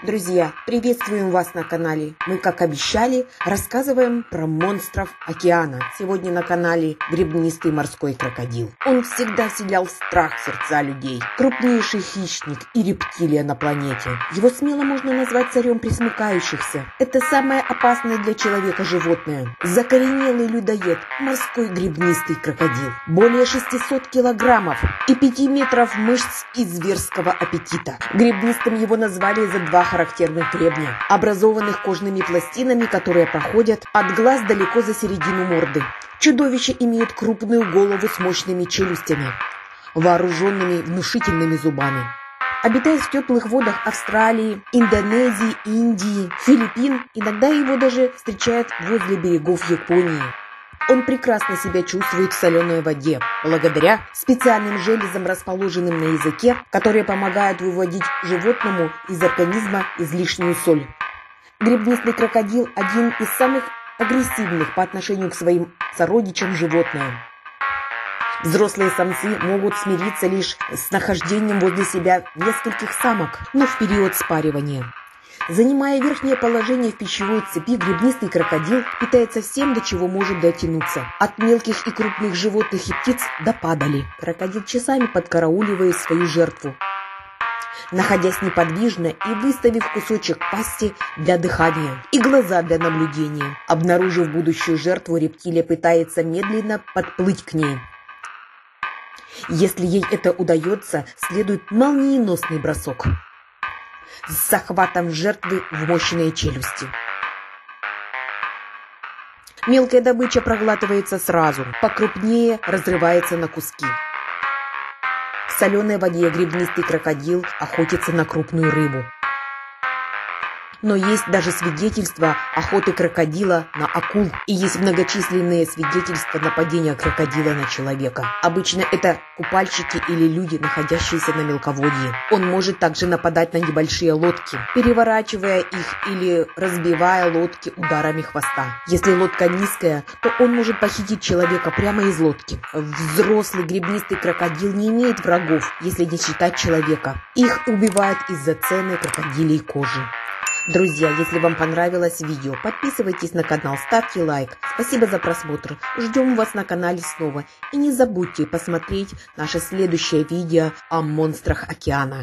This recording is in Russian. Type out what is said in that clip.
Друзья, приветствуем вас на канале. Мы, как обещали, рассказываем про монстров океана. Сегодня на канале гребнистый морской крокодил. Он всегда вселял страх в сердца людей. Крупнейший хищник и рептилия на планете. Его смело можно назвать царем присмыкающихся. Это самое опасное для человека животное. Закоренелый людоед, морской гребнистый крокодил. Более 600 килограммов и 5 метров мышц и зверского аппетита. Гребнистым его назвали за два характерных гребня, образованных кожными пластинами, которые проходят от глаз далеко за середину морды. Чудовище имеет крупную голову с мощными челюстями, вооруженными внушительными зубами. Обитает в теплых водах Австралии, Индонезии, Индии, Филиппин. Иногда его даже встречают возле берегов Японии. Он прекрасно себя чувствует в соленой воде, благодаря специальным железам, расположенным на языке, которые помогают выводить животному из организма излишнюю соль. Гребнистый крокодил – один из самых агрессивных по отношению к своим сородичам животных. Взрослые самцы могут смириться лишь с нахождением возле себя нескольких самок, но в период спаривания. Занимая верхнее положение в пищевой цепи, гребнистый крокодил питается всем, до чего может дотянуться. От мелких и крупных животных и птиц до падали. Крокодил часами подкарауливает свою жертву, находясь неподвижно и выставив кусочек пасти для дыхания и глаза для наблюдения. Обнаружив будущую жертву, рептилия пытается медленно подплыть к ней. Если ей это удается, следует молниеносный бросок с захватом жертвы в мощные челюсти. Мелкая добыча проглатывается сразу, покрупнее разрывается на куски. В соленой воде гребнистый крокодил охотится на крупную рыбу. Но есть даже свидетельства охоты крокодила на акул. И есть многочисленные свидетельства нападения крокодила на человека. Обычно это купальщики или люди, находящиеся на мелководье. Он может также нападать на небольшие лодки, переворачивая их или разбивая лодки ударами хвоста. Если лодка низкая, то он может похитить человека прямо из лодки. Взрослый гребнистый крокодил не имеет врагов, если не считать человека. Их убивают из-за цены крокодилей кожи. Друзья, если вам понравилось видео, подписывайтесь на канал, ставьте лайк. Спасибо за просмотр. Ждем вас на канале снова. И не забудьте посмотреть наше следующее видео о монстрах океана.